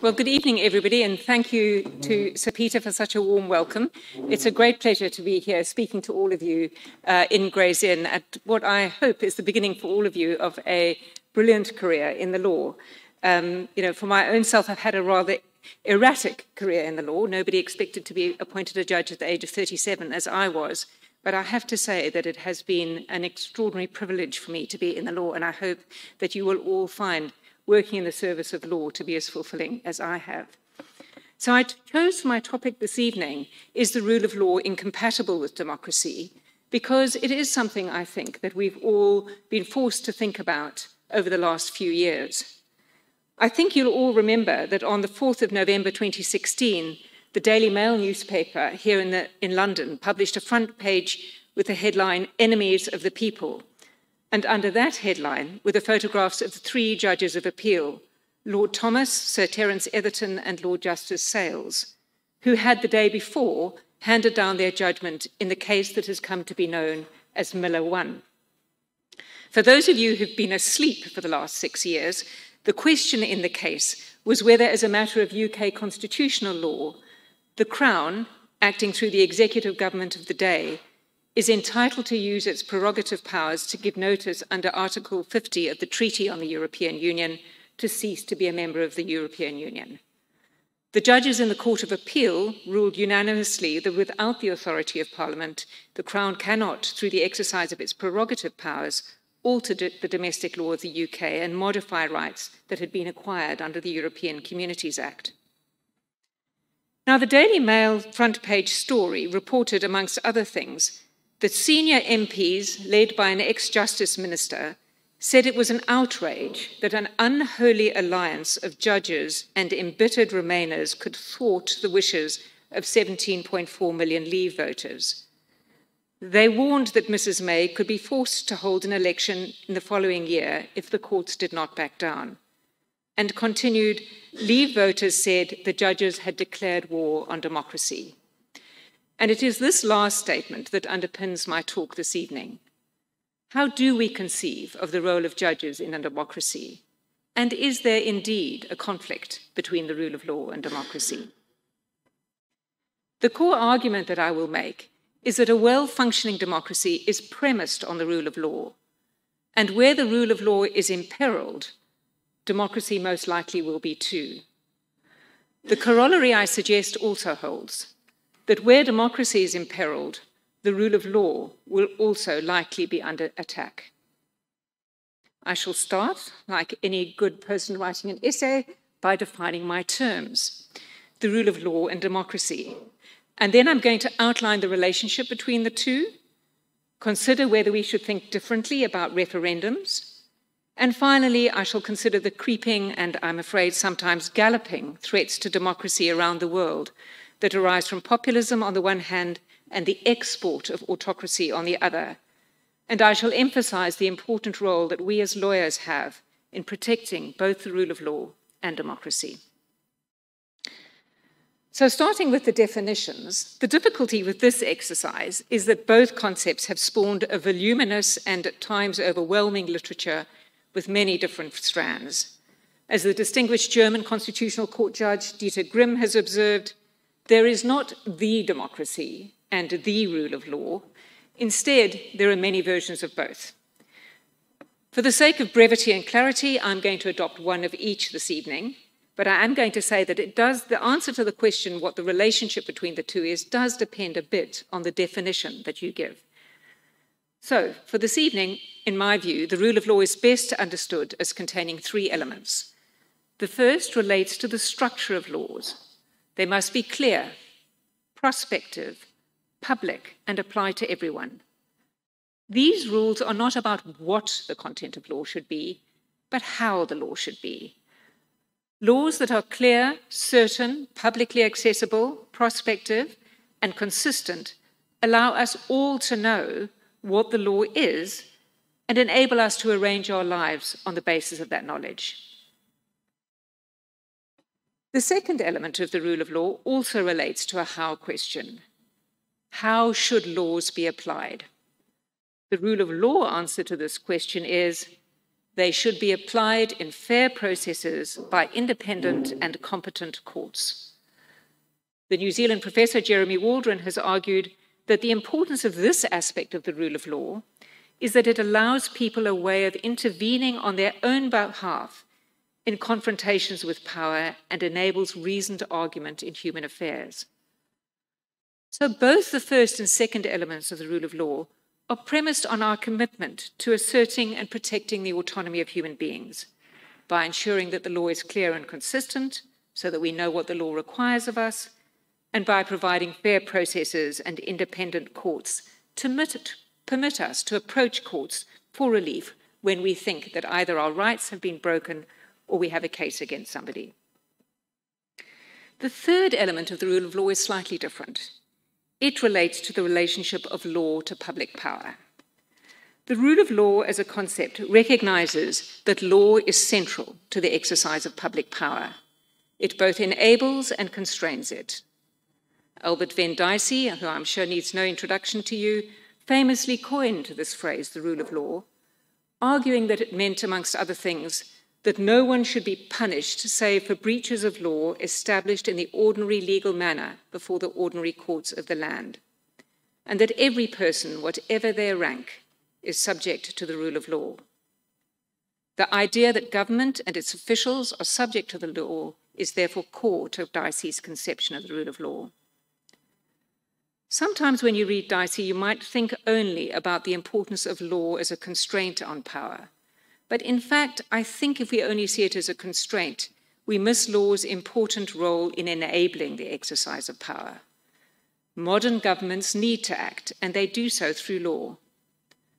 Well, good evening, everybody, and thank you to Sir Peter for such a warm welcome. It's a great pleasure to be here speaking to all of you uh, in Gray's Inn at what I hope is the beginning for all of you of a brilliant career in the law. Um, you know, for my own self, I've had a rather erratic career in the law. Nobody expected to be appointed a judge at the age of 37, as I was. But I have to say that it has been an extraordinary privilege for me to be in the law, and I hope that you will all find working in the service of law to be as fulfilling as I have. So I chose my topic this evening is the rule of law incompatible with democracy because it is something I think that we've all been forced to think about over the last few years. I think you'll all remember that on the 4th of November 2016, the Daily Mail newspaper here in, the, in London published a front page with the headline Enemies of the People, and under that headline were the photographs of the three judges of appeal Lord Thomas, Sir Terence Etherton, and Lord Justice Sales, who had the day before handed down their judgment in the case that has come to be known as Miller 1. For those of you who've been asleep for the last six years, the question in the case was whether, as a matter of UK constitutional law, the Crown, acting through the executive government of the day, is entitled to use its prerogative powers to give notice under Article 50 of the Treaty on the European Union to cease to be a member of the European Union. The judges in the Court of Appeal ruled unanimously that without the authority of Parliament, the Crown cannot, through the exercise of its prerogative powers, alter the domestic law of the UK and modify rights that had been acquired under the European Communities Act. Now, the Daily Mail front page story reported, amongst other things, that senior MPs, led by an ex justice minister, said it was an outrage that an unholy alliance of judges and embittered Remainers could thwart the wishes of 17.4 million Leave voters. They warned that Mrs. May could be forced to hold an election in the following year if the courts did not back down. And continued, Leave voters said the judges had declared war on democracy. And it is this last statement that underpins my talk this evening. How do we conceive of the role of judges in a democracy? And is there indeed a conflict between the rule of law and democracy? The core argument that I will make is that a well functioning democracy is premised on the rule of law. And where the rule of law is imperiled, democracy most likely will be too. The corollary I suggest also holds that where democracy is imperiled, the rule of law will also likely be under attack. I shall start, like any good person writing an essay, by defining my terms the rule of law and democracy. And then I'm going to outline the relationship between the two, consider whether we should think differently about referendums, and finally, I shall consider the creeping and I'm afraid sometimes galloping threats to democracy around the world that arise from populism on the one hand and the export of autocracy on the other. And I shall emphasize the important role that we as lawyers have in protecting both the rule of law and democracy. So, starting with the definitions, the difficulty with this exercise is that both concepts have spawned a voluminous and at times overwhelming literature with many different strands. As the distinguished German Constitutional Court judge Dieter Grimm has observed, there is not the democracy and the rule of law. Instead, there are many versions of both. For the sake of brevity and clarity, I'm going to adopt one of each this evening, but I am going to say that it does, the answer to the question what the relationship between the two is does depend a bit on the definition that you give. So, for this evening, in my view, the rule of law is best understood as containing three elements. The first relates to the structure of laws, they must be clear, prospective, public, and apply to everyone. These rules are not about what the content of law should be, but how the law should be. Laws that are clear, certain, publicly accessible, prospective, and consistent allow us all to know what the law is and enable us to arrange our lives on the basis of that knowledge. The second element of the rule of law also relates to a how question. How should laws be applied? The rule of law answer to this question is They should be applied in fair processes by independent and competent courts. The New Zealand professor Jeremy Waldron has argued that the importance of this aspect of the rule of law is that it allows people a way of intervening on their own behalf in confrontations with power and enables reasoned argument in human affairs. So, both the first and second elements of the rule of law are premised on our commitment to asserting and protecting the autonomy of human beings by ensuring that the law is clear and consistent so that we know what the law requires of us, and by providing fair processes and independent courts to permit, permit us to approach courts for relief when we think that either our rights have been broken or we have a case against somebody. The third element of the rule of law is slightly different. It relates to the relationship of law to public power. The rule of law as a concept recognizes that law is central to the exercise of public power. It both enables and constrains it. Albert Venn Dicey, who I'm sure needs no introduction to you, famously coined this phrase, the rule of law, arguing that it meant, amongst other things, that no one should be punished save for breaches of law established in the ordinary legal manner before the ordinary courts of the land, and that every person, whatever their rank, is subject to the rule of law. The idea that government and its officials are subject to the law is therefore core to Dicey's conception of the rule of law. Sometimes when you read Dicey, you might think only about the importance of law as a constraint on power but in fact, I think if we only see it as a constraint, we miss law's important role in enabling the exercise of power. Modern governments need to act, and they do so through law.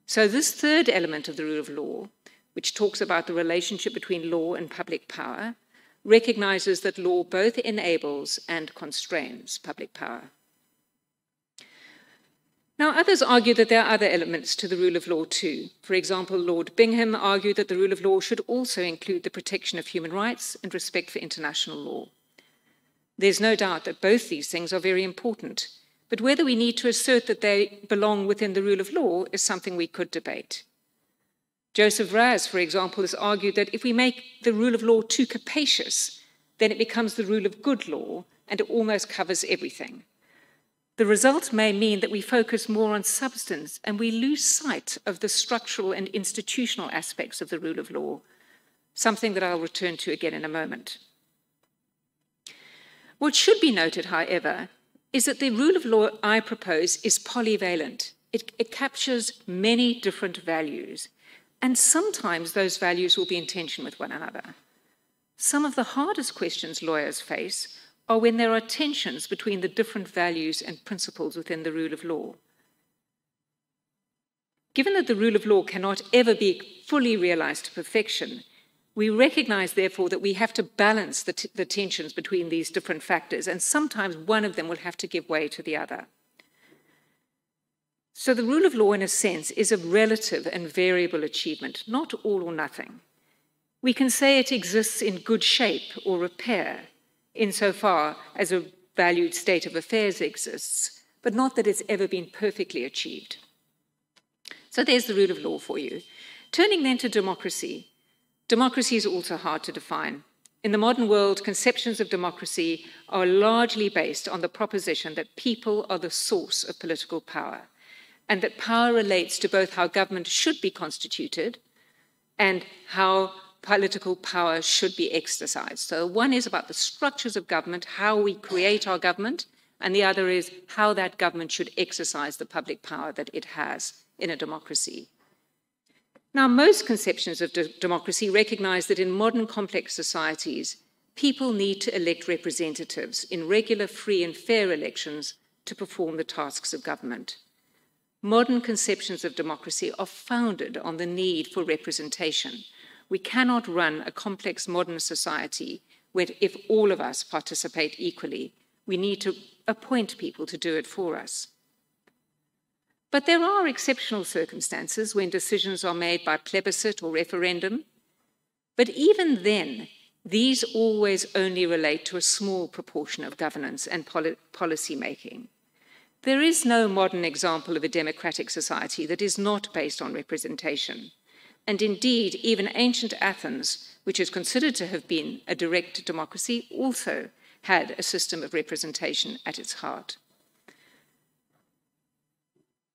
So, this third element of the rule of law, which talks about the relationship between law and public power, recognizes that law both enables and constrains public power. Now, others argue that there are other elements to the rule of law too. For example, Lord Bingham argued that the rule of law should also include the protection of human rights and respect for international law. There's no doubt that both these things are very important, but whether we need to assert that they belong within the rule of law is something we could debate. Joseph Raz, for example, has argued that if we make the rule of law too capacious, then it becomes the rule of good law and it almost covers everything. The result may mean that we focus more on substance and we lose sight of the structural and institutional aspects of the rule of law, something that I'll return to again in a moment. What should be noted, however, is that the rule of law I propose is polyvalent. It, it, captures many different values, and sometimes those values will be in tension with one another. Some of the hardest questions lawyers face are when there are tensions between the different values and principles within the rule of law. Given that the rule of law cannot ever be fully realized to perfection, we recognize, therefore, that we have to balance the, the, tensions between these different factors, and sometimes one of them will have to give way to the other. So, the rule of law, in a sense, is a relative and variable achievement, not all or nothing. We can say it exists in good shape or repair, insofar as a valued state of affairs exists, but not that it's ever been perfectly achieved. So there's the rule of law for you. Turning then to democracy. Democracy is also hard to define. In the modern world, conceptions of democracy are largely based on the proposition that people are the source of political power, and that power relates to both how government should be constituted and how political power should be exercised. So, one is about the structures of government, how we create our government, and the other is how that government should exercise the public power that it has in a democracy. Now, most conceptions of de- democracy recognize that in modern complex societies, people need to elect representatives in regular, free, and fair elections to perform the tasks of government. Modern conceptions of democracy are founded on the need for representation we cannot run a complex modern society where, if all of us participate equally, we need to appoint people to do it for us. But there are exceptional circumstances when decisions are made by plebiscite or referendum. But even then, these always only relate to a small proportion of governance and poli- policy making. There is no modern example of a democratic society that is not based on representation. And indeed, even ancient Athens, which is considered to have been a direct democracy, also had a system of representation at its heart.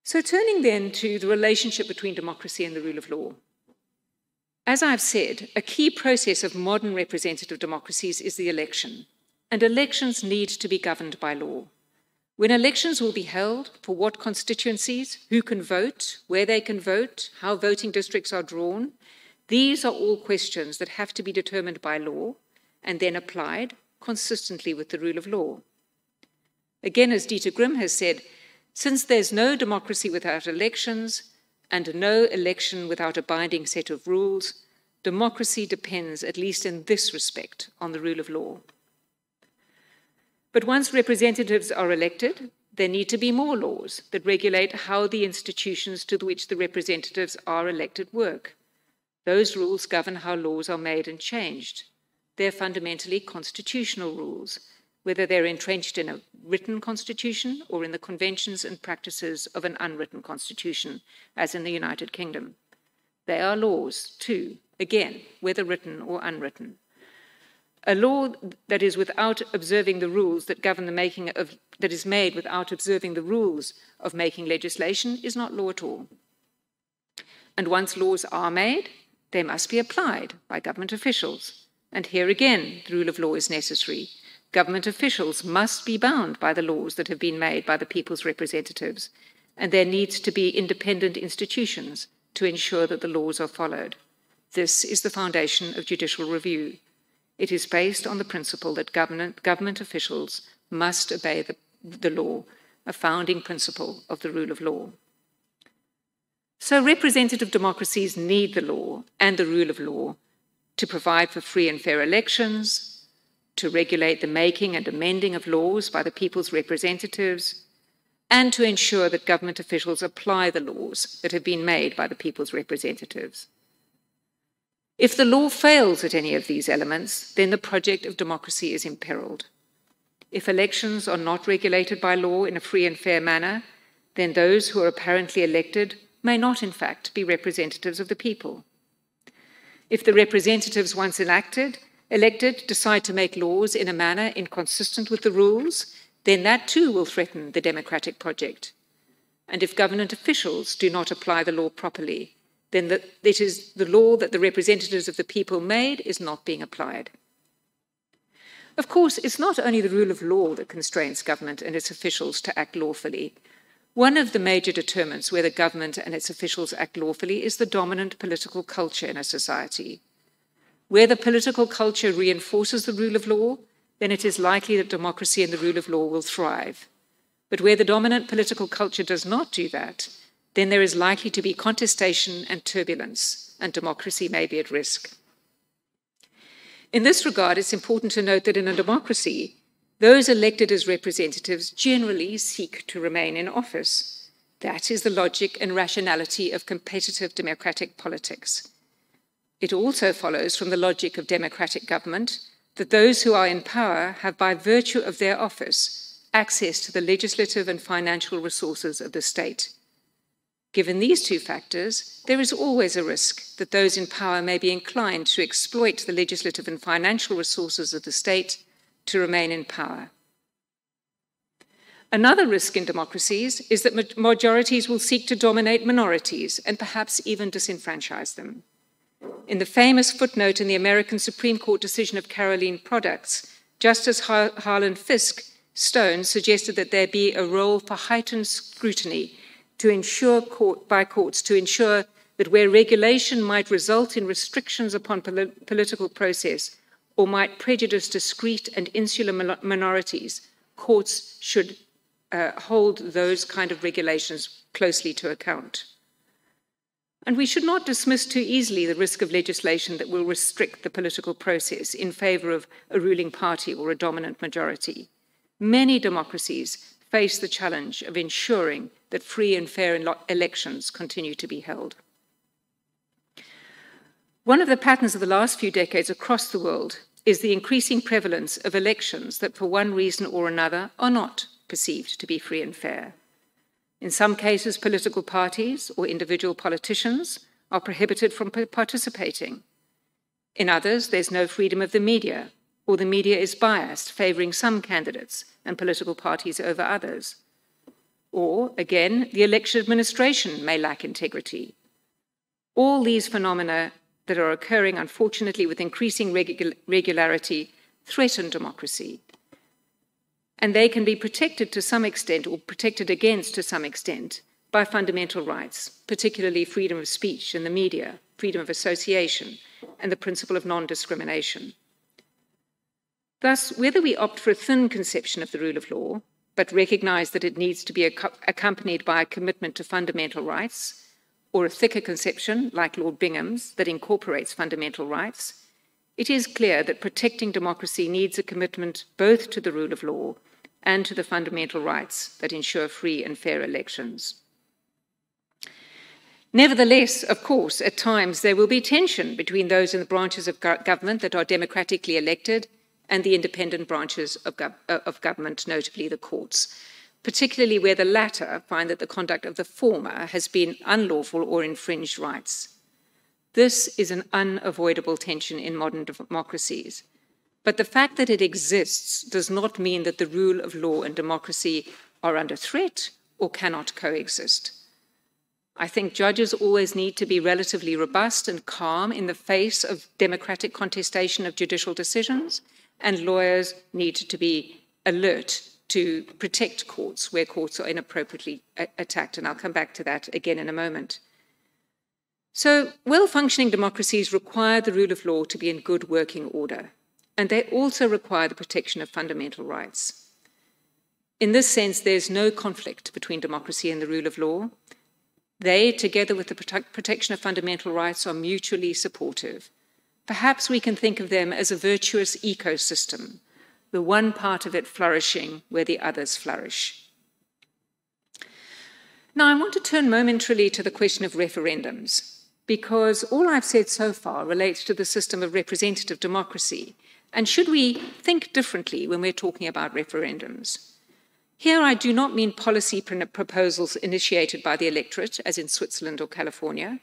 So, turning then to the relationship between democracy and the rule of law. As I've said, a key process of modern representative democracies is the election, and elections need to be governed by law. When elections will be held, for what constituencies, who can vote, where they can vote, how voting districts are drawn, these are all questions that have to be determined by law and then applied consistently with the rule of law. Again, as Dieter Grimm has said, since there's no democracy without elections and no election without a binding set of rules, democracy depends, at least in this respect, on the rule of law. But once representatives are elected, there need to be more laws that regulate how the institutions to which the representatives are elected work. Those rules govern how laws are made and changed. They're fundamentally constitutional rules, whether they're entrenched in a written constitution or in the conventions and practices of an unwritten constitution, as in the United Kingdom. They are laws, too, again, whether written or unwritten. A law that is without observing the rules that govern the making of, that is made without observing the rules of making legislation is not law at all. And once laws are made, they must be applied by government officials. And here again, the rule of law is necessary. Government officials must be bound by the laws that have been made by the people's representatives, and there needs to be independent institutions to ensure that the laws are followed. This is the foundation of judicial review. It is based on the principle that government, government officials must obey the, the law, a founding principle of the rule of law. So, representative democracies need the law and the rule of law to provide for free and fair elections, to regulate the making and amending of laws by the people's representatives, and to ensure that government officials apply the laws that have been made by the people's representatives. If the law fails at any of these elements, then the project of democracy is imperiled. If elections are not regulated by law in a free and fair manner, then those who are apparently elected may not, in fact, be representatives of the people. If the representatives, once elected, elected decide to make laws in a manner inconsistent with the rules, then that too will threaten the democratic project. And if government officials do not apply the law properly, then the, it is the law that the representatives of the people made is not being applied. Of course, it's not only the rule of law that constrains government and its officials to act lawfully. One of the major determinants whether government and its officials act lawfully is the dominant political culture in a society. Where the political culture reinforces the rule of law, then it is likely that democracy and the rule of law will thrive. But where the dominant political culture does not do that, then there is likely to be contestation and turbulence, and democracy may be at risk. In this regard, it's important to note that in a democracy, those elected as representatives generally seek to remain in office. That is the logic and rationality of competitive democratic politics. It also follows from the logic of democratic government that those who are in power have, by virtue of their office, access to the legislative and financial resources of the state. Given these two factors, there is always a risk that those in power may be inclined to exploit the legislative and financial resources of the state to remain in power. Another risk in democracies is that majorities will seek to dominate minorities and perhaps even disenfranchise them. In the famous footnote in the American Supreme Court decision of Carolene Products, Justice Harlan Fiske Stone suggested that there be a role for heightened scrutiny to ensure court, by courts to ensure that where regulation might result in restrictions upon pol political process or might prejudice discrete and insular minorities, courts should uh, hold those kind of regulations closely to account. And we should not dismiss too easily the risk of legislation that will restrict the political process in favor of a ruling party or a dominant majority. Many democracies face the challenge of ensuring that free and fair elections continue to be held. One of the patterns of the last few decades across the world is the increasing prevalence of elections that, for one reason or another, are not perceived to be free and fair. In some cases, political parties or individual politicians are prohibited from participating. In others, there's no freedom of the media, or the media is biased, favouring some candidates and political parties over others. Or, again, the election administration may lack integrity. All these phenomena that are occurring, unfortunately, with increasing regu regularity, threaten democracy. And they can be protected to some extent, or protected against to some extent, by fundamental rights, particularly freedom of speech in the media, freedom of association, and the principle of non discrimination. Thus, whether we opt for a thin conception of the rule of law, but recognize that it needs to be accompanied by a commitment to fundamental rights, or a thicker conception, like Lord Bingham's, that incorporates fundamental rights, it is clear that protecting democracy needs a commitment both to the rule of law and to the fundamental rights that ensure free and fair elections. Nevertheless, of course, at times there will be tension between those in the branches of government that are democratically elected and the independent branches of, gov uh, of government, notably the courts particularly where the latter find that the conduct of the former has been unlawful or infringed rights. This is an unavoidable tension in modern democracies. But the fact that it exists does not mean that the rule of law and democracy are under threat or cannot coexist. I think judges always need to be relatively robust and calm in the face of democratic contestation of judicial decisions, and lawyers need to be alert to protect courts where courts are inappropriately attacked. And I'll come back to that again in a moment. So, well functioning democracies require the rule of law to be in good working order, and they also require the protection of fundamental rights. In this sense, there's no conflict between democracy and the rule of law. They, together with the protection of fundamental rights, are mutually supportive. Perhaps we can think of them as a virtuous ecosystem the one part of it flourishing where the others flourish. Now, I want to turn momentarily to the question of referendums, because all I've said so far relates to the system of representative democracy. And should we think differently when we're talking about referendums? Here, I do not mean policy proposals initiated by the electorate, as in Switzerland or California.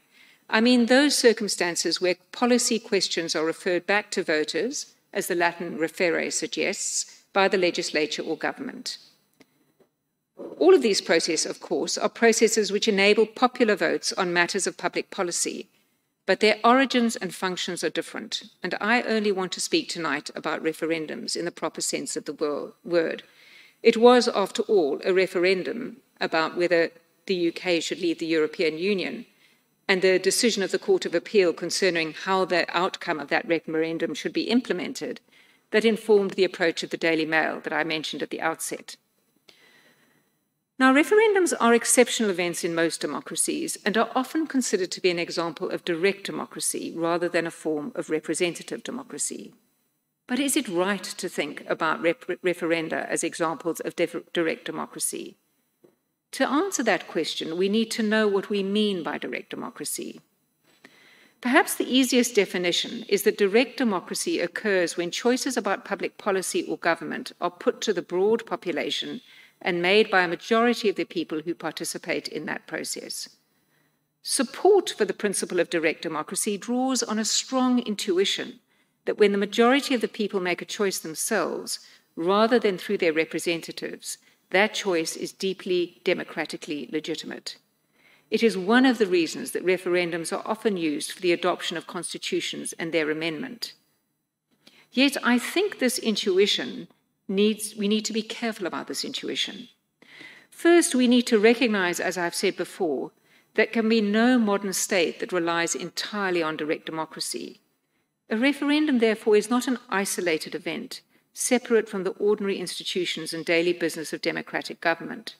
I mean those circumstances where policy questions are referred back to voters as the Latin referre suggests, by the legislature or government. All of these processes, of course, are processes which enable popular votes on matters of public policy, but their origins and functions are different, and I only want to speak tonight about referendums in the proper sense of the word. It was, after all, a referendum about whether the UK should leave the European Union and the decision of the Court of Appeal concerning how the outcome of that referendum should be implemented that informed the approach of the Daily Mail that I mentioned at the outset. Now, referendums are exceptional events in most democracies and are often considered to be an example of direct democracy rather than a form of representative democracy. But is it right to think about rep referenda as examples of direct democracy? To answer that question, we need to know what we mean by direct democracy. Perhaps the easiest definition is that direct democracy occurs when choices about public policy or government are put to the broad population and made by a majority of the people who participate in that process. Support for the principle of direct democracy draws on a strong intuition that when the majority of the people make a choice themselves, rather than through their representatives, that choice is deeply democratically legitimate. It is one of the reasons that referendums are often used for the adoption of constitutions and their amendment. Yet I think this intuition needs, we need to be careful about this intuition. First, we need to recognize, as I've said before, that can be no modern state that relies entirely on direct democracy. A referendum, therefore, is not an isolated event separate from the ordinary institutions and daily business of democratic government.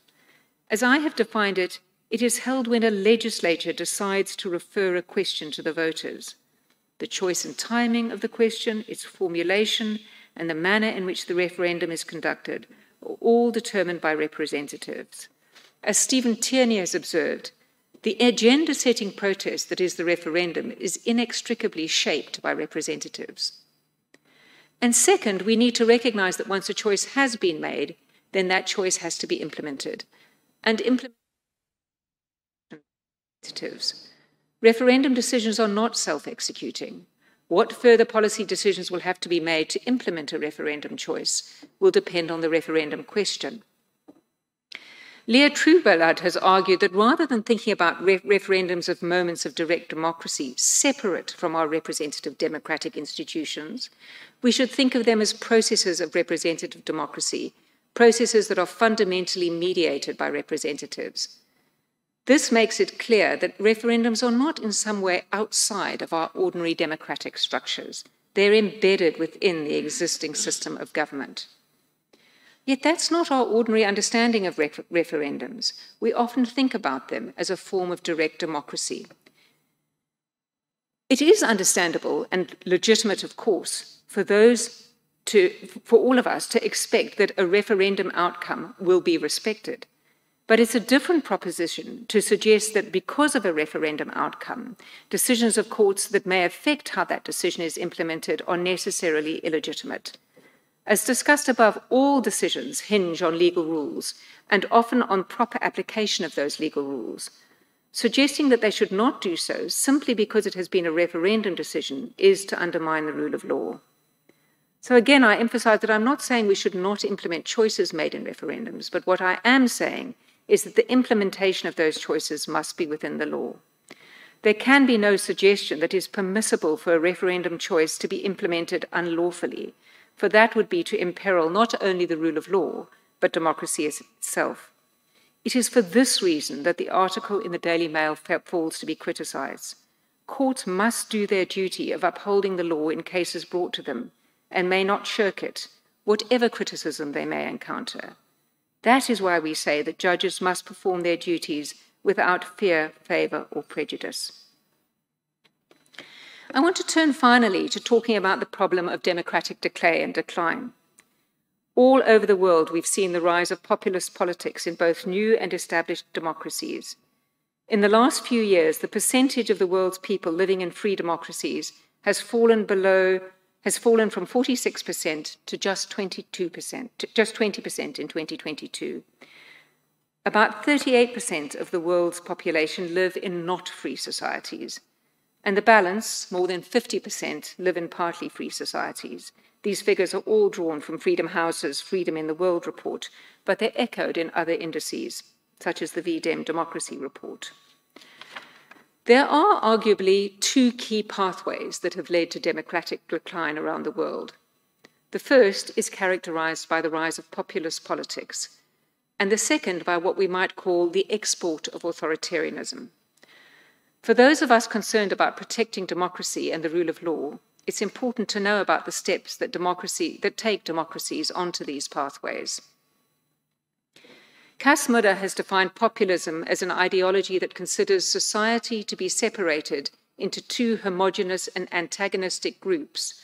As I have defined it, it is held when a legislature decides to refer a question to the voters. The choice and timing of the question, its formulation, and the manner in which the referendum is conducted are all determined by representatives. As Stephen Tierney has observed, the agenda setting process that is the referendum is inextricably shaped by representatives. And second, we need to recognize that once a choice has been made, then that choice has to be implemented. And implementatives. Referendum decisions are not self executing. What further policy decisions will have to be made to implement a referendum choice will depend on the referendum question. Leah Trueblood has argued that rather than thinking about re referendums as moments of direct democracy separate from our representative democratic institutions, we should think of them as processes of representative democracy, processes that are fundamentally mediated by representatives. This makes it clear that referendums are not in some way outside of our ordinary democratic structures. They're embedded within the existing system of government. Yet that's not our ordinary understanding of refer referendums. We often think about them as a form of direct democracy. It is understandable and legitimate, of course, for those to, for all of us to expect that a referendum outcome will be respected. But it's a different proposition to suggest that because of a referendum outcome, decisions of courts that may affect how that decision is implemented are necessarily illegitimate. As discussed above, all decisions hinge on legal rules and often on proper application of those legal rules. Suggesting that they should not do so simply because it has been a referendum decision is to undermine the rule of law. So, again, I emphasize that I'm not saying we should not implement choices made in referendums, but what I am saying is that the implementation of those choices must be within the law. There can be no suggestion that it is permissible for a referendum choice to be implemented unlawfully for that would be to imperil not only the rule of law, but democracy itself. It is for this reason that the article in the Daily Mail falls to be criticized. Courts must do their duty of upholding the law in cases brought to them and may not shirk it, whatever criticism they may encounter. That is why we say that judges must perform their duties without fear, favour, or prejudice. I want to turn finally to talking about the problem of democratic decay and decline. All over the world, we've seen the rise of populist politics in both new and established democracies. In the last few years, the percentage of the world's people living in free democracies has fallen below has fallen from 46% to just 22%, to just 20% in 2022. About 38% of the world's population live in not free societies and the balance, more than 50%, live in partly free societies. These figures are all drawn from Freedom House's Freedom in the World report, but they're echoed in other indices, such as the V-Dem Democracy Report. There are arguably two key pathways that have led to democratic decline around the world. The first is characterized by the rise of populist politics, and the second by what we might call the export of authoritarianism. For those of us concerned about protecting democracy and the rule of law, it's important to know about the steps that democracy that take democracies onto these pathways. Cas Mudde has defined populism as an ideology that considers society to be separated into two homogenous and antagonistic groups,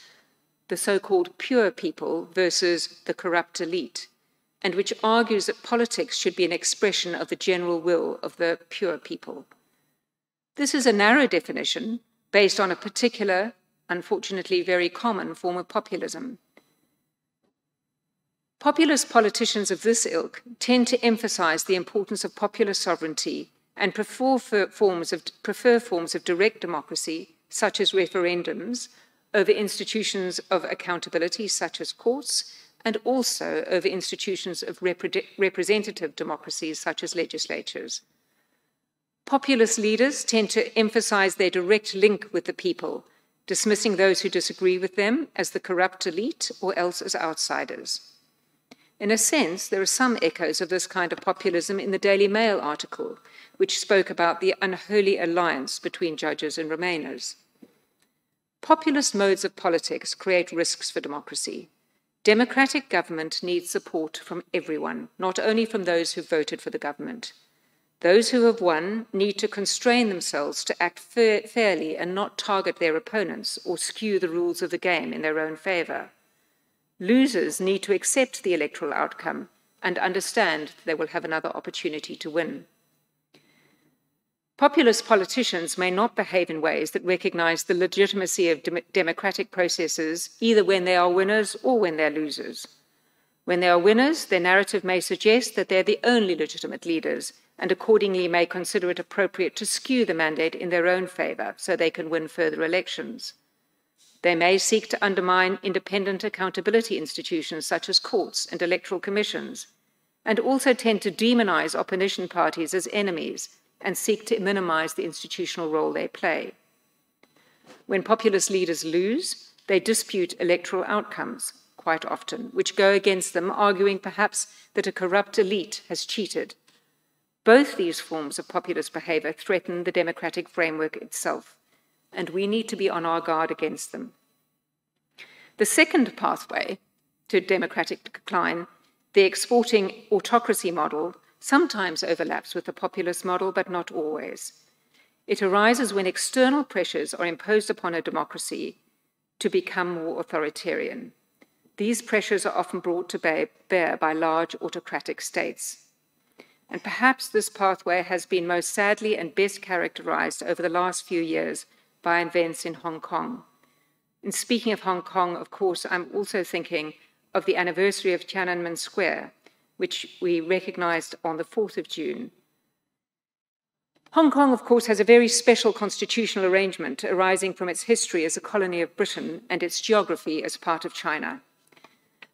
the so-called pure people versus the corrupt elite, and which argues that politics should be an expression of the general will of the pure people. This is a narrow definition based on a particular, unfortunately very common form of populism. Populist politicians of this ilk tend to emphasize the importance of popular sovereignty and prefer forms of, prefer forms of direct democracy, such as referendums, over institutions of accountability, such as courts, and also over institutions of repre representative democracies, such as legislatures. Populist leaders tend to emphasize their direct link with the people, dismissing those who disagree with them as the corrupt elite or else as outsiders. In a sense, there are some echoes of this kind of populism in the Daily Mail article, which spoke about the unholy alliance between judges and Remainers. Populist modes of politics create risks for democracy. Democratic government needs support from everyone, not only from those who voted for the government. Those who have won need to constrain themselves to act fair, fairly and not target their opponents or skew the rules of the game in their own favour. Losers need to accept the electoral outcome and understand they will have another opportunity to win. Populist politicians may not behave in ways that recognize the legitimacy of de democratic processes either when they are winners or when they're losers. When they are winners, their narrative may suggest that they're the only legitimate leaders and accordingly may consider it appropriate to skew the mandate in their own favour so they can win further elections. They may seek to undermine independent accountability institutions such as courts and electoral commissions, and also tend to demonize opposition parties as enemies and seek to minimize the institutional role they play. When populist leaders lose, they dispute electoral outcomes quite often, which go against them, arguing perhaps that a corrupt elite has cheated. Both these forms of populist behavior threaten the democratic framework itself, and we need to be on our guard against them. The second pathway to democratic decline, the exporting autocracy model, sometimes overlaps with the populist model, but not always. It arises when external pressures are imposed upon a democracy to become more authoritarian. These pressures are often brought to bear by large autocratic states. And perhaps this pathway has been most sadly and best characterized over the last few years by events in Hong Kong. In speaking of Hong Kong, of course, I'm also thinking of the anniversary of Tiananmen Square, which we recognized on the 4th of June. Hong Kong, of course, has a very special constitutional arrangement arising from its history as a colony of Britain and its geography as part of China.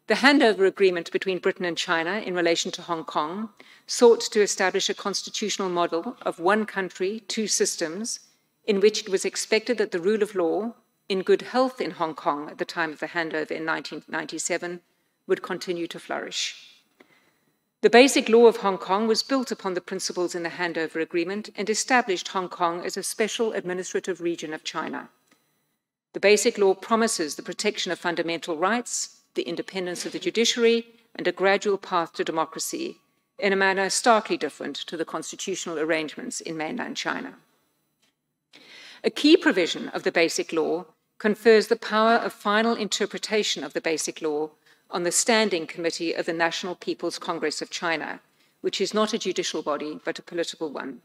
The handover agreement between Britain and China in relation to Hong Kong sought to establish a constitutional model of one country, two systems, in which it was expected that the rule of law, in good health in Hong Kong at the time of the handover in 1997, would continue to flourish. The basic law of Hong Kong was built upon the principles in the handover agreement and established Hong Kong as a special administrative region of China. The basic law promises the protection of fundamental rights, the independence of the judiciary, and a gradual path to democracy in a manner starkly different to the constitutional arrangements in mainland China. A key provision of the Basic Law confers the power of final interpretation of the Basic Law on the Standing Committee of the National People's Congress of China, which is not a judicial body but a political one.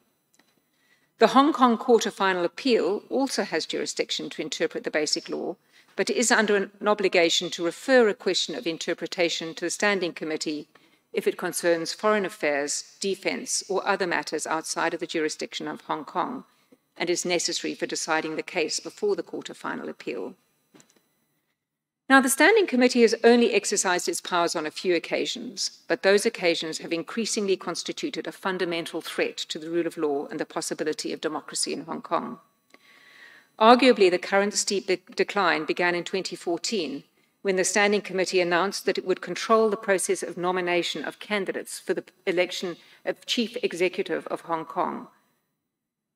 The Hong Kong Court of Final Appeal also has jurisdiction to interpret the Basic Law, but is under an obligation to refer a question of interpretation to the Standing Committee if it concerns foreign affairs, defence, or other matters outside of the jurisdiction of Hong Kong and is necessary for deciding the case before the Court of Final Appeal. Now, the Standing Committee has only exercised its powers on a few occasions, but those occasions have increasingly constituted a fundamental threat to the rule of law and the possibility of democracy in Hong Kong. Arguably, the current steep de decline began in 2014 when the Standing Committee announced that it would control the process of nomination of candidates for the election of Chief Executive of Hong Kong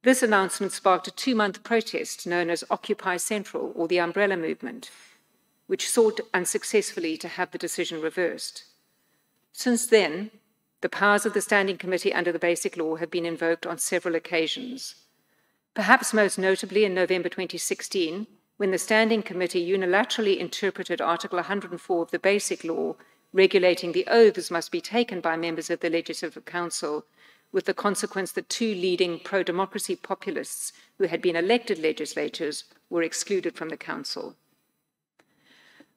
this announcement sparked a two month protest known as Occupy Central or the Umbrella Movement, which sought unsuccessfully to have the decision reversed. Since then, the powers of the Standing Committee under the Basic Law have been invoked on several occasions. Perhaps most notably in November 2016, when the Standing Committee unilaterally interpreted Article 104 of the Basic Law, regulating the oaths must be taken by members of the Legislative Council with the consequence that two leading pro democracy populists who had been elected legislators were excluded from the council.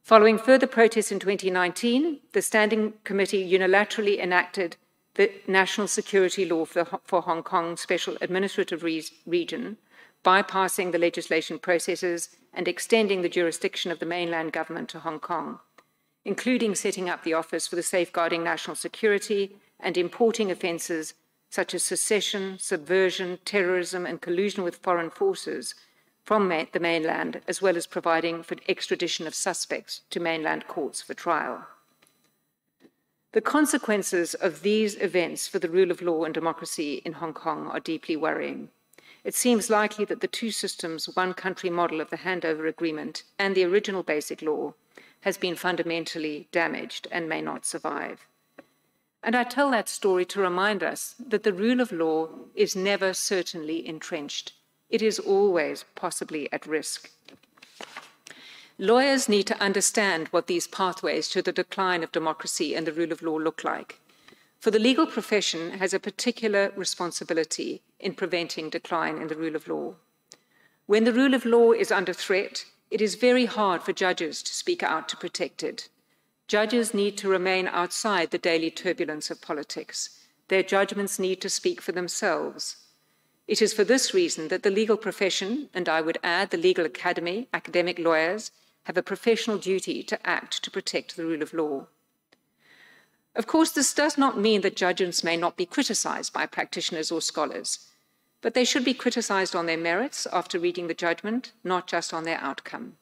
Following further protests in 2019, the Standing Committee unilaterally enacted the National Security Law for, for Hong Kong Special Administrative Re Region, bypassing the legislation processes and extending the jurisdiction of the mainland government to Hong Kong, including setting up the Office for the Safeguarding National Security and importing offences such as secession, subversion, terrorism, and collusion with foreign forces from the mainland, as well as providing for extradition of suspects to mainland courts for trial. The consequences of these events for the rule of law and democracy in Hong Kong are deeply worrying. It seems likely that the two systems, one country model of the handover agreement and the original basic law has been fundamentally damaged and may not survive. And I tell that story to remind us that the rule of law is never certainly entrenched. It is always possibly at risk. Lawyers need to understand what these pathways to the decline of democracy and the rule of law look like. For the legal profession has a particular responsibility in preventing decline in the rule of law. When the rule of law is under threat, it is very hard for judges to speak out to protect it. Judges need to remain outside the daily turbulence of politics. Their judgments need to speak for themselves. It is for this reason that the legal profession, and I would add the legal academy, academic lawyers, have a professional duty to act to protect the rule of law. Of course, this does not mean that judgments may not be criticized by practitioners or scholars, but they should be criticized on their merits after reading the judgment, not just on their outcome.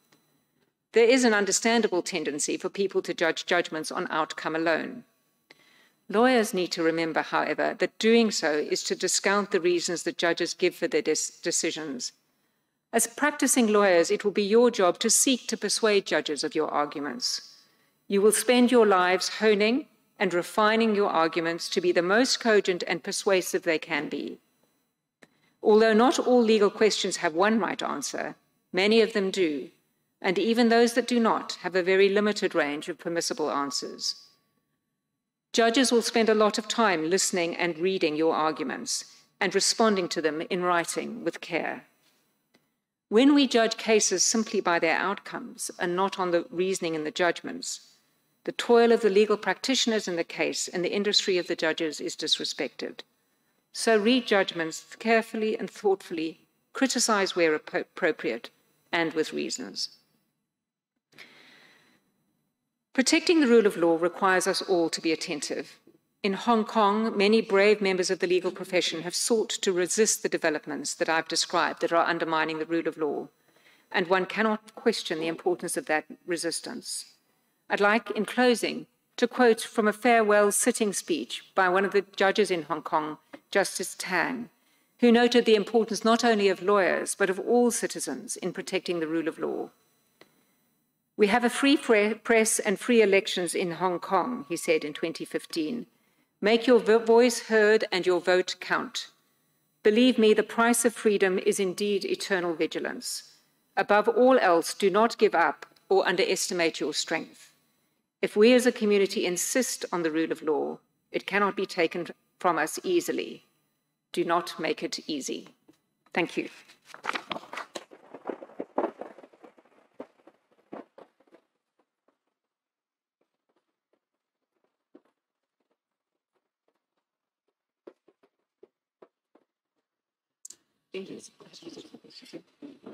There is an understandable tendency for people to judge judgments on outcome alone. Lawyers need to remember, however, that doing so is to discount the reasons that judges give for their decisions. As practicing lawyers, it will be your job to seek to persuade judges of your arguments. You will spend your lives honing and refining your arguments to be the most cogent and persuasive they can be. Although not all legal questions have one right answer, many of them do, and even those that do not have a very limited range of permissible answers. Judges will spend a lot of time listening and reading your arguments and responding to them in writing with care. When we judge cases simply by their outcomes and not on the reasoning and the judgments, the toil of the legal practitioners in the case and the industry of the judges is disrespected. So read judgments carefully and thoughtfully, criticize where appropriate, and with reasons. Protecting the rule of law requires us all to be attentive. In Hong Kong, many brave members of the legal profession have sought to resist the developments that I've described that are undermining the rule of law, and one cannot question the importance of that resistance. I'd like, in closing, to quote from a farewell sitting speech by one of the judges in Hong Kong, Justice Tang, who noted the importance not only of lawyers, but of all citizens in protecting the rule of law. We have a free press and free elections in Hong Kong, he said in 2015. Make your voice heard and your vote count. Believe me, the price of freedom is indeed eternal vigilance. Above all else, do not give up or underestimate your strength. If we as a community insist on the rule of law, it cannot be taken from us easily. Do not make it easy. Thank you.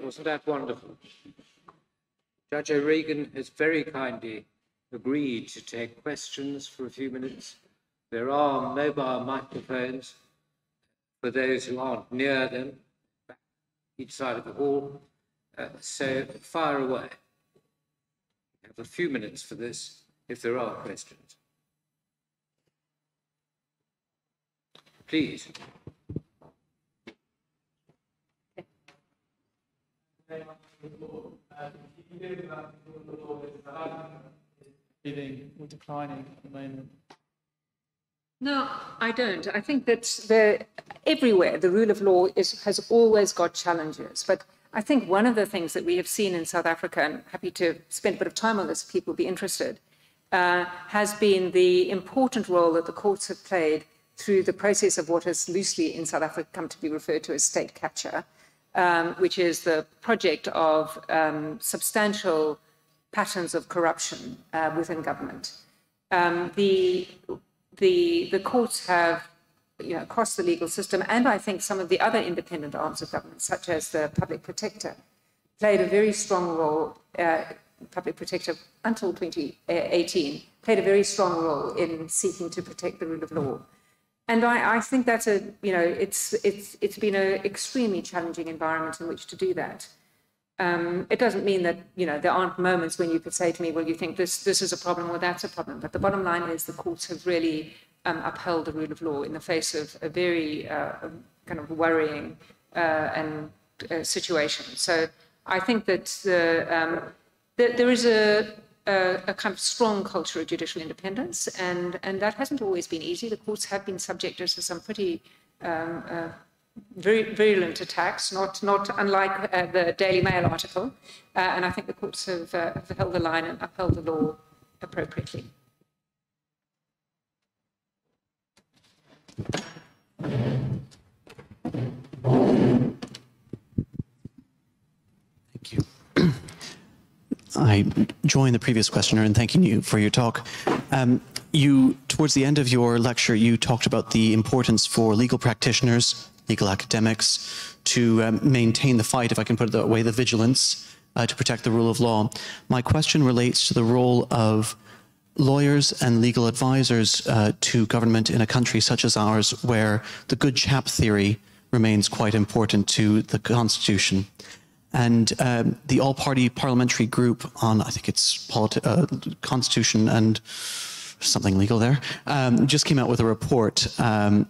Wasn't that wonderful? Judge O'Regan has very kindly agreed to take questions for a few minutes. There are mobile microphones for those who aren't near them, each side of the hall. Uh, so fire away. We have a few minutes for this if there are questions. Please. Or declining at the moment? No, I don't. I think that the, everywhere the rule of law is, has always got challenges. But I think one of the things that we have seen in South Africa, and happy to spend a bit of time on this if people be interested, uh, has been the important role that the courts have played through the process of what has loosely in South Africa come to be referred to as state capture, um, which is the project of um, substantial patterns of corruption uh, within government. Um, the, the, the courts have, you know, across the legal system, and I think some of the other independent arms of government, such as the public protector, played a very strong role, uh, public protector until 2018, played a very strong role in seeking to protect the rule of law. And I, I, think that's a, you know, it's, it's, it's been an extremely challenging environment in which to do that. Um, it doesn't mean that, you know, there aren't moments when you could say to me, well, you think this, this is a problem or that's a problem. But the bottom line is the courts have really um, upheld the rule of law in the face of a very uh, kind of worrying uh, and uh, situation. So I think that the, um, the, there is a, a, a, kind of strong culture of judicial independence, and, and that hasn't always been easy. The courts have been subjected to some pretty um, uh, very virulent attacks, not, not unlike uh, the Daily Mail article, uh, and I think the courts have, uh, have held the line and upheld the law appropriately. Thank you. I join the previous questioner in thanking you for your talk. Um, you, towards the end of your lecture, you talked about the importance for legal practitioners, legal academics, to um, maintain the fight, if I can put it that way, the vigilance uh, to protect the rule of law. My question relates to the role of lawyers and legal advisors uh, to government in a country such as ours, where the good chap theory remains quite important to the Constitution. And um, the all party parliamentary group on, I think it's politi- uh, Constitution and something legal there, um, just came out with a report um,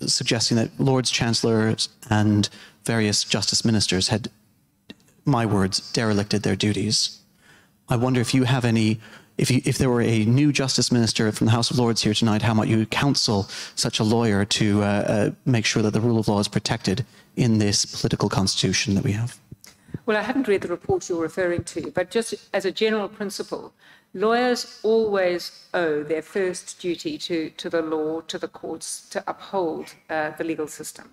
suggesting that Lords Chancellors and various justice ministers had, my words, derelicted their duties. I wonder if you have any if, you, if there were a new justice minister from the House of Lords here tonight, how might you counsel such a lawyer to uh, uh, make sure that the rule of law is protected in this political constitution that we have? Well, I haven't read the report you're referring to, but just as a general principle, lawyers always owe their first duty to, to the law, to the courts, to uphold uh, the legal system.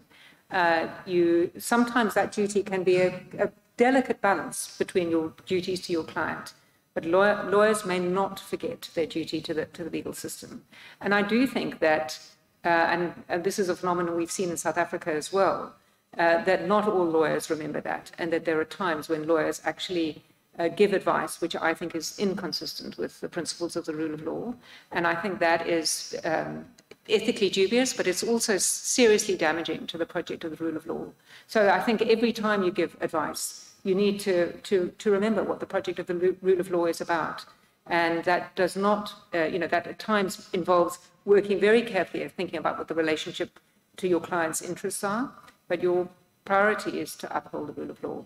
Uh, you sometimes that duty can be a, a delicate balance between your duties to your client but lawyer, lawyers may not forget their duty to the, to the legal system. And I do think that, uh, and, and, this is a phenomenon we've seen in South Africa as well, uh, that not all lawyers remember that, and that there are times when lawyers actually uh, give advice which I think is inconsistent with the principles of the rule of law. And I think that is um, ethically dubious, but it's also seriously damaging to the project of the rule of law. So I think every time you give advice, you need to, to, to remember what the project of the rule of law is about. And that does not, uh, you know, that at times involves working very carefully and thinking about what the relationship to your client's interests are, but your priority is to uphold the rule of law.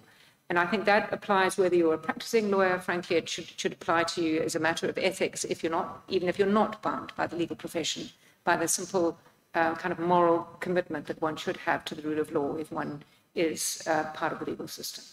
And I think that applies whether you're a practicing lawyer, frankly, it should, should apply to you as a matter of ethics if you're not, even if you're not bound by the legal profession, by the simple uh, kind of moral commitment that one should have to the rule of law if one is uh, part of the legal system.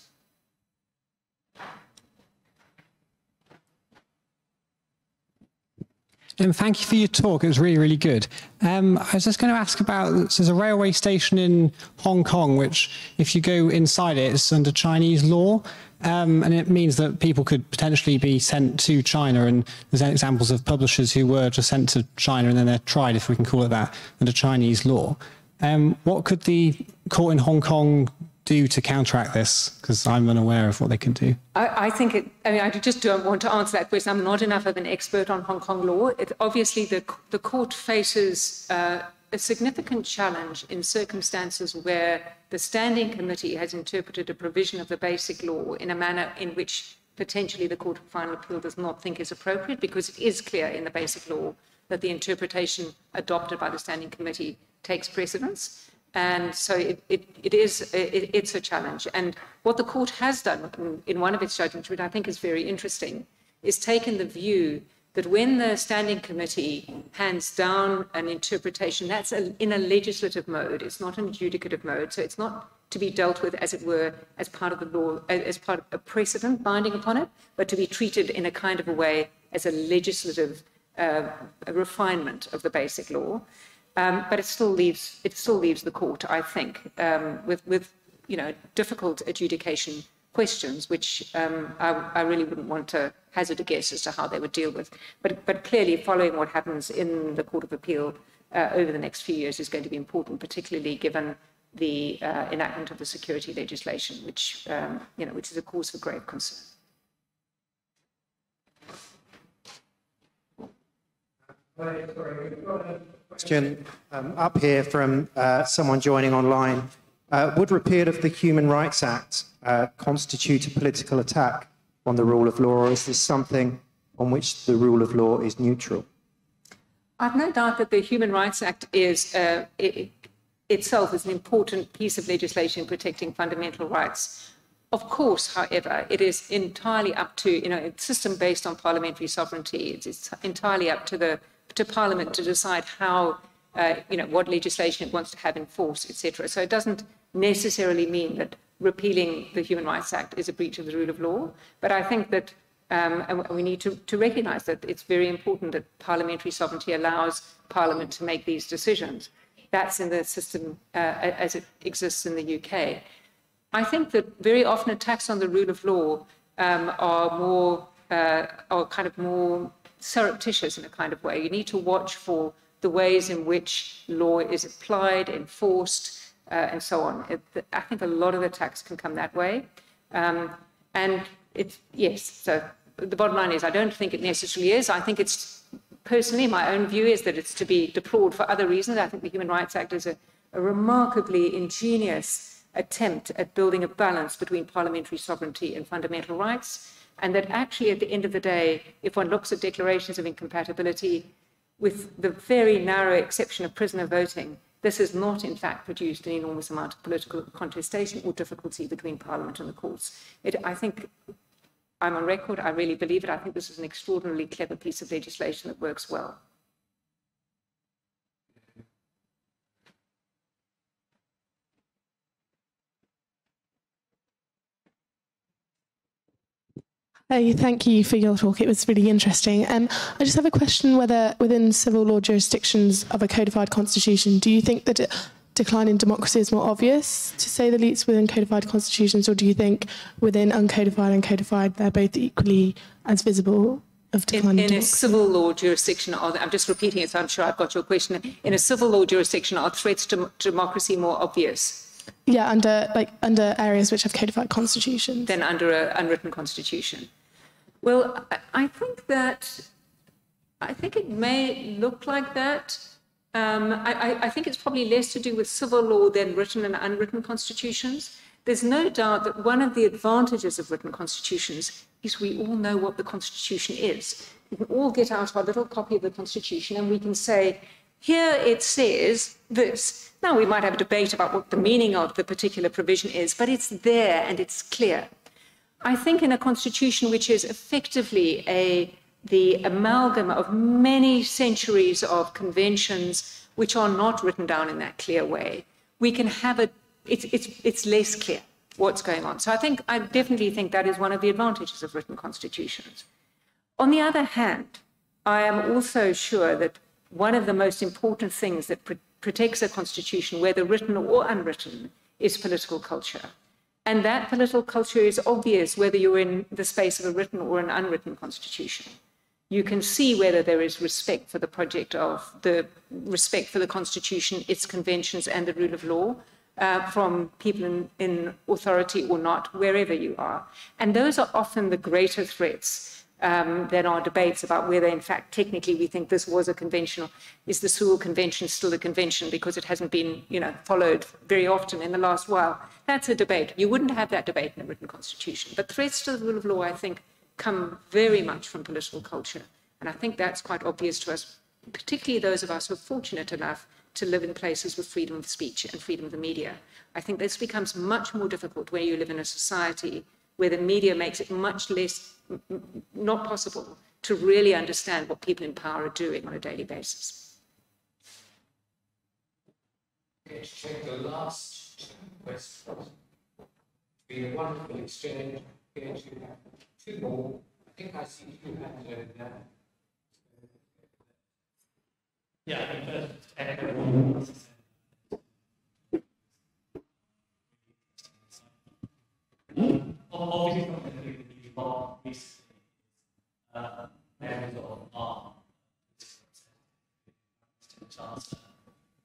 Um, thank you for your talk. It was really, really good. Um, I was just going to ask about there's a railway station in Hong Kong, which, if you go inside it, it's under Chinese law. Um, and it means that people could potentially be sent to China. And there's examples of publishers who were just sent to China and then they're tried, if we can call it that, under Chinese law. Um, what could the court in Hong Kong do to counteract this? Because I'm unaware of what they can do. I, I, think it, I mean, I just don't want to answer that question. I'm not enough of an expert on Hong Kong law. It, obviously, the, the court faces uh, a significant challenge in circumstances where the Standing Committee has interpreted a provision of the basic law in a manner in which potentially the Court of Final Appeal does not think is appropriate because it is clear in the basic law that the interpretation adopted by the Standing Committee takes precedence. And so it, it, it is, it, it's a challenge. And what the court has done in, one of its judgments, which I think is very interesting, is taken the view that when the standing committee hands down an interpretation, that's a, in a legislative mode. It's not an adjudicative mode. So it's not to be dealt with, as it were, as part of the law, as part of a precedent binding upon it, but to be treated in a kind of a way as a legislative uh, a refinement of the basic law. Um, but it still leaves it still leaves the court, I think, um, with with you know difficult adjudication questions, which um, I, I, really wouldn't want to hazard a guess as to how they would deal with. But but clearly, following what happens in the Court of Appeal uh, over the next few years is going to be important, particularly given the uh, enactment of the security legislation, which um, you know which is a cause for grave concern. Question um, up here from uh, someone joining online. Uh, would repeal of the Human Rights Act uh, constitute a political attack on the rule of law, or is this something on which the rule of law is neutral? I've no doubt that the Human Rights Act is uh, it, itself is an important piece of legislation protecting fundamental rights. Of course, however, it is entirely up to you know a system based on parliamentary sovereignty. It's, it's entirely up to the to Parliament to decide how, uh, you know, what legislation it wants to have in force, etc. So it doesn't necessarily mean that repealing the Human Rights Act is a breach of the rule of law. But I think that um, and we need to, to recognize that it's very important that parliamentary sovereignty allows Parliament to make these decisions. That's in the system uh, as it exists in the UK. I think that very often attacks on the rule of law um, are more, uh, are kind of more surreptitious in a kind of way. You need to watch for the ways in which law is applied, enforced, uh, and so on. It, I think a lot of attacks can come that way. Um, and it's, yes, so the bottom line is I don't think it necessarily is. I think it's, personally, my own view is that it's to be deplored for other reasons. I think the Human Rights Act is a, a remarkably ingenious attempt at building a balance between parliamentary sovereignty and fundamental rights. And that actually, at the end of the day, if one looks at declarations of incompatibility, with the very narrow exception of prisoner voting, this has not, in fact, produced an enormous amount of political contestation or difficulty between Parliament and the courts. It, I think I'm on record, I really believe it. I think this is an extraordinarily clever piece of legislation that works well. Thank you for your talk. It was really interesting. Um, I just have a question whether within civil law jurisdictions of a codified constitution, do you think that decline in democracy is more obvious, to say the least, within codified constitutions, or do you think within uncodified and codified they're both equally as visible of in, in a civil law jurisdiction, are, I'm just repeating it, so I'm sure I've got your question. In a civil law jurisdiction, are threats to democracy more obvious? Yeah, under like under areas which have codified constitutions. Than under an unwritten constitution. Well, I think that I think it may look like that. Um, I, I, think it's probably less to do with civil law than written and unwritten constitutions. There's no doubt that one of the advantages of written constitutions is we all know what the Constitution is. We can all get out our little copy of the Constitution and we can say, here it says this. Now, we might have a debate about what the meaning of the particular provision is, but it's there and it's clear. I think in a constitution which is effectively a, the amalgam of many centuries of conventions which are not written down in that clear way, we can have a, it's, it's, it's less clear what's going on. So I think, I definitely think that is one of the advantages of written constitutions. On the other hand, I am also sure that one of the most important things that pr- protects a constitution, whether written or unwritten, is political culture. And that political culture is obvious whether you're in the space of a written or an unwritten constitution. You can see whether there is respect for the project of the respect for the constitution, its conventions, and the rule of law uh, from people in, in authority or not, wherever you are. And those are often the greater threats um, than our debates about whether, in fact, technically we think this was a convention. Is the Sewel Convention still a convention because it hasn't been, you know, followed very often in the last while? That's a debate. You wouldn't have that debate in a written constitution. But threats to the rule of law, I think, come very much from political culture. And I think that's quite obvious to us, particularly those of us who are fortunate enough to live in places with freedom of speech and freedom of the media. I think this becomes much more difficult where you live in a society where the media makes it much less not possible to really understand what people in power are doing on a daily basis. To check the last. It's been a wonderful exchange. Going to two more. I think I see two hands over there. Yeah, um, obviously something that we bought recently uh, areas of art, Chancellor,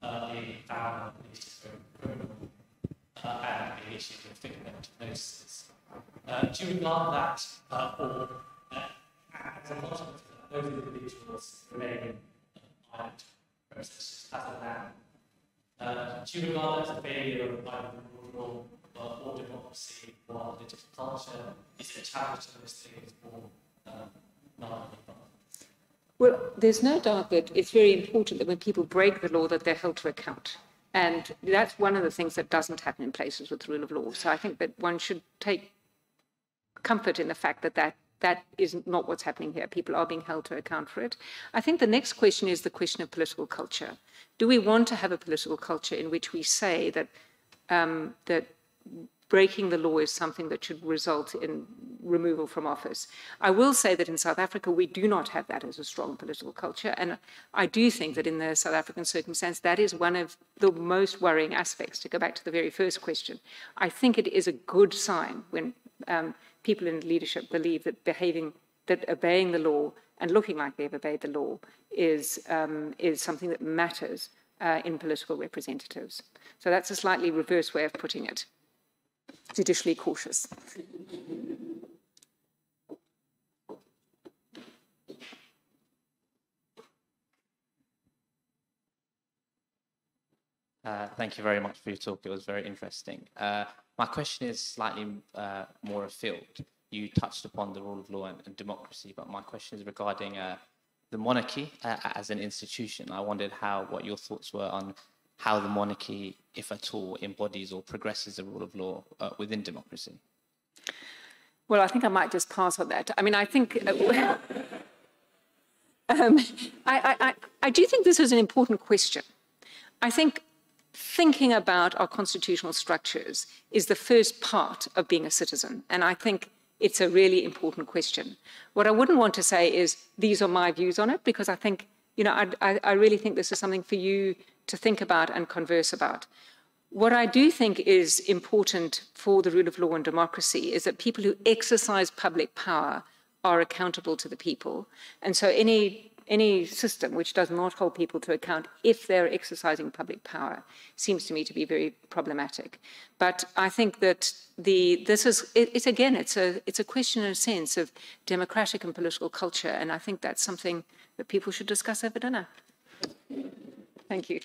uh, the founder of the program, uh, and the issue of figment gnosis. Uh, do you regard that, uh, or uh, as a lot of those individuals remain violent processes as a land? Uh, do you regard that as a failure of the rural or democracy? Is a um, not? Well, there's no doubt that it's very important that when people break the law that they're held to account. And that's one of the things that doesn't happen in places with the rule of law. So I think that one should take comfort in the fact that that, that is not what's happening here. People are being held to account for it. I think the next question is the question of political culture. Do we want to have a political culture in which we say that um, that breaking the law is something that should result in removal from office. I will say that in South Africa, we do not have that as a strong political culture. And I do think that in the South African circumstance, that is one of the most worrying aspects. To go back to the very first question, I think it is a good sign when um, people in leadership believe that behaving, that obeying the law and looking like they've obeyed the law is, um, is something that matters uh, in political representatives. So that's a slightly reverse way of putting it. Judicially cautious. Uh, thank you very much for your talk. It was very interesting. Uh, my question is slightly uh, more afield. You touched upon the rule of law and, and democracy, but my question is regarding uh, the monarchy uh, as an institution. I wondered how what your thoughts were on how the monarchy, if at all, embodies or progresses the rule of law uh, within democracy. Well, I think I might just pass on that. I mean, I think. um, I, I, I do think this is an important question. I think thinking about our constitutional structures is the first part of being a citizen. And I think it's a really important question. What I wouldn't want to say is these are my views on it, because I think, you know, I, I, I really think this is something for you to think about and converse about. What I do think is important for the rule of law and democracy is that people who exercise public power are accountable to the people. And so any any system which does not hold people to account if they're exercising public power seems to me to be very problematic. But I think that the this is it, it's again it's a it's a question in a sense of democratic and political culture, and I think that's something that people should discuss over dinner. Thank you.